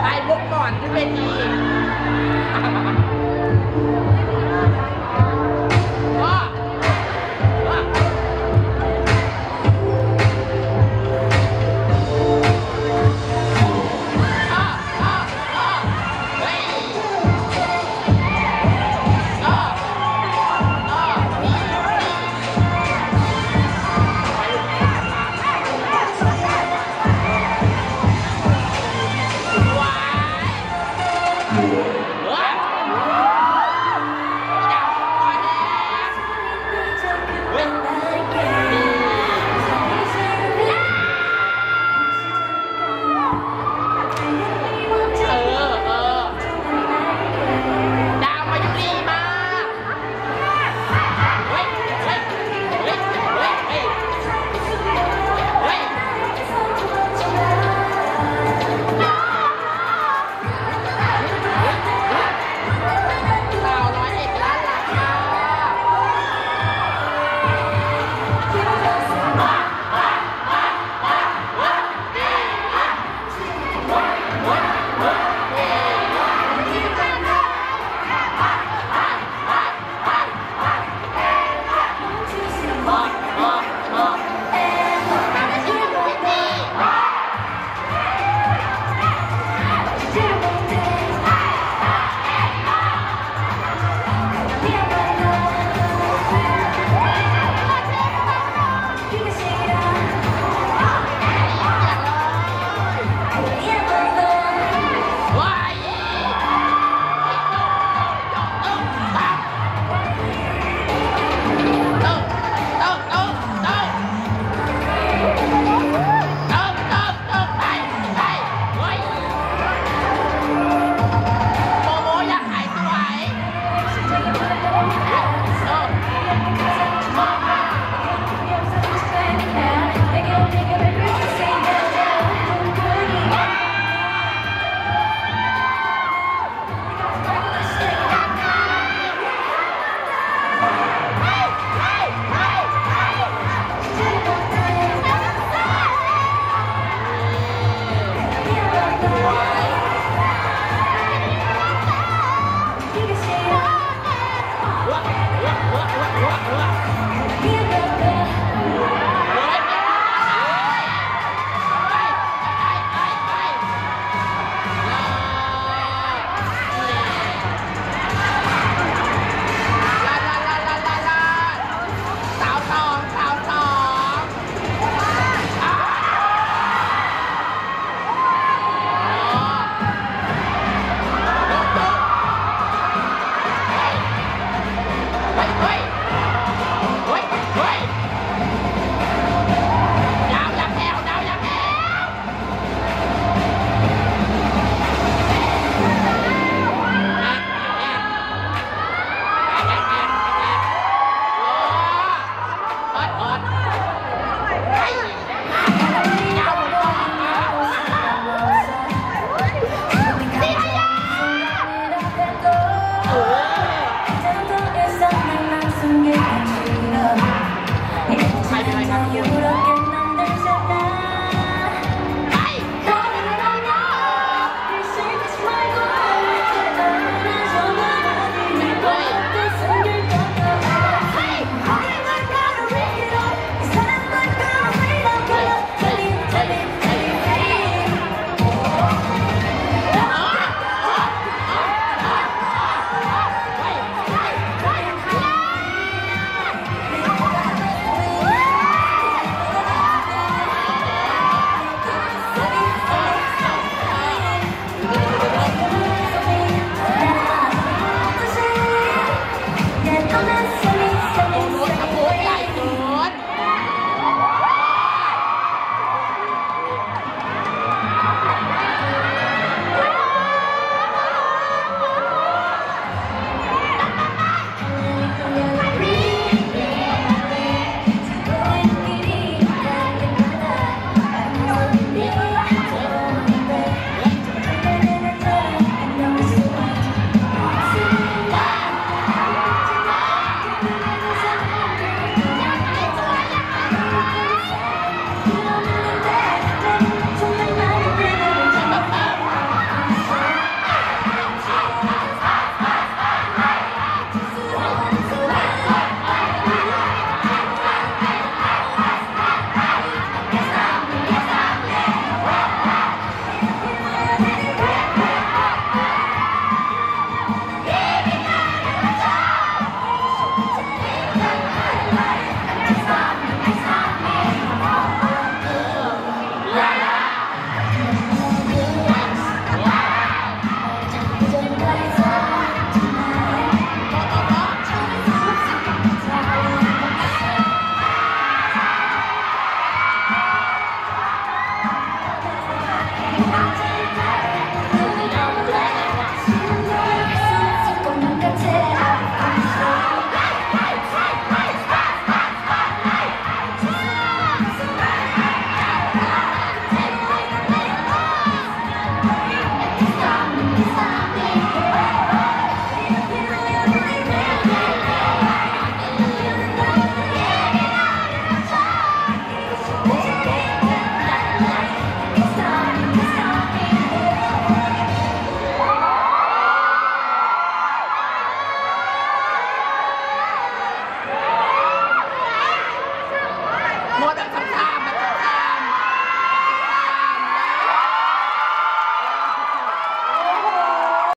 ใครลุกก่อนขึ้นเวที